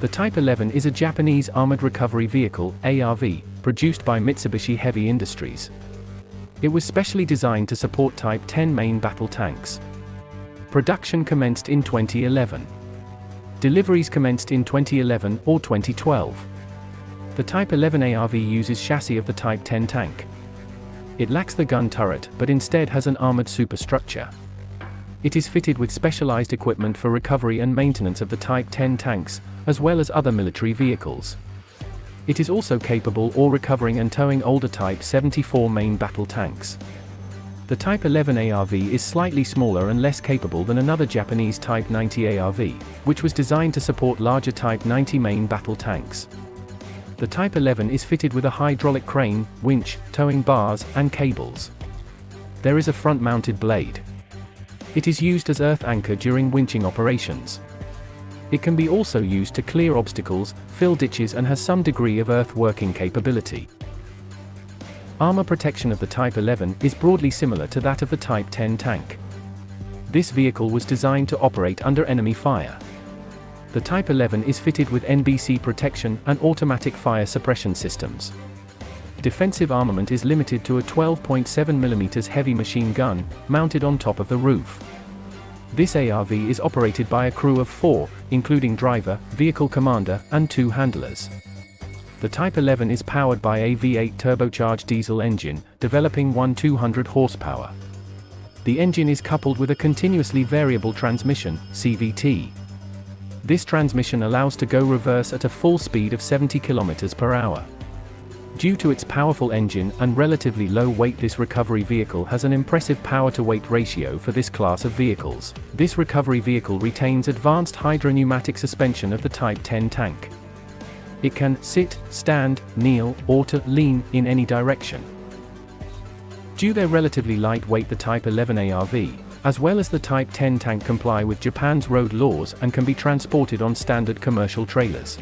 The Type 11 is a Japanese armored recovery vehicle, ARV, produced by Mitsubishi Heavy Industries. It was specially designed to support Type 10 main battle tanks. Production commenced in 2011. Deliveries commenced in 2011 or 2012. The Type 11 ARV uses chassis of the Type 10 tank. It lacks the gun turret but instead has an armored superstructure. It is fitted with specialized equipment for recovery and maintenance of the Type 10 tanks, as well as other military vehicles. It is also capable of recovering and towing older Type 74 main battle tanks. The Type 11 ARV is slightly smaller and less capable than another Japanese Type 90 ARV, which was designed to support larger Type 90 main battle tanks. The Type 11 is fitted with a hydraulic crane, winch, towing bars, and cables. There is a front-mounted blade. It is used as earth anchor during winching operations. It can be also used to clear obstacles, fill ditches and has some degree of earth working capability. Armor protection of the Type 11 is broadly similar to that of the Type 10 tank. This vehicle was designed to operate under enemy fire. The Type 11 is fitted with NBC protection and automatic fire suppression systems. Defensive armament is limited to a 12.7mm heavy machine gun, mounted on top of the roof. This ARV is operated by a crew of four, including driver, vehicle commander, and two handlers. The Type 11 is powered by a V8 turbocharged diesel engine, developing 1200 horsepower. The engine is coupled with a continuously variable transmission, CVT. This transmission allows to go reverse at a full speed of 70 km per hour. Due to its powerful engine and relatively low weight this recovery vehicle has an impressive power-to-weight ratio for this class of vehicles. This recovery vehicle retains advanced hydropneumatic suspension of the Type 10 tank. It can sit, stand, kneel, or to lean in any direction. Due their relatively light weight the Type 11 ARV, as well as the Type 10 tank comply with Japan's road laws and can be transported on standard commercial trailers.